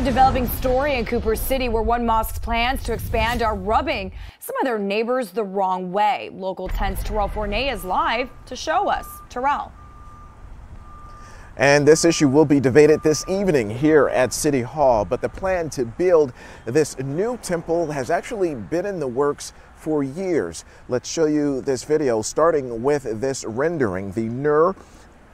A developing story in Cooper City where one mosque's plans to expand are rubbing some of their neighbors the wrong way. Local 10's Terrell Forney is live to show us. Terrell. And this issue will be debated this evening here at City Hall. But the plan to build this new temple has actually been in the works for years. Let's show you this video starting with this rendering. The Nur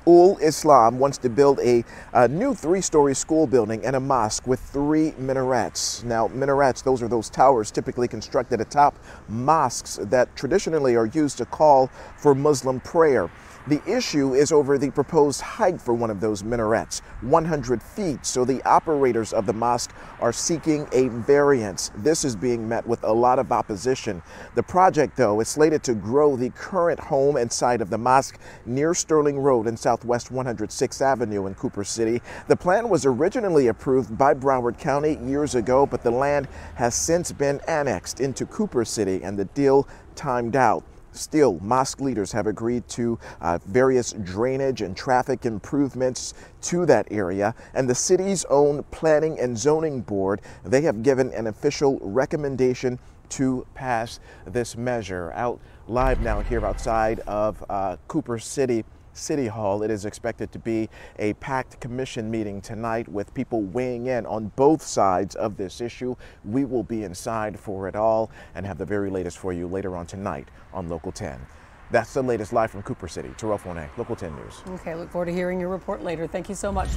Ul Islam wants to build a, a new three story school building and a mosque with three minarets. Now, minarets, those are those towers typically constructed atop mosques that traditionally are used to call for Muslim prayer. The issue is over the proposed height for one of those minarets, 100 feet. So the operators of the mosque are seeking a variance. This is being met with a lot of opposition. The project, though, is slated to grow the current home and site of the mosque near Sterling Road in Southwest 106th Avenue in Cooper City. The plan was originally approved by Broward County years ago, but the land has since been annexed into Cooper City and the deal timed out. Still, mosque leaders have agreed to uh, various drainage and traffic improvements to that area. And the city's own Planning and Zoning Board, they have given an official recommendation to pass this measure. Out live now here outside of uh, Cooper City. City Hall. It is expected to be a packed commission meeting tonight with people weighing in on both sides of this issue. We will be inside for it all and have the very latest for you later on tonight on Local 10. That's the latest live from Cooper City. Terrell Forney, Local 10 News. Okay, look forward to hearing your report later. Thank you so much.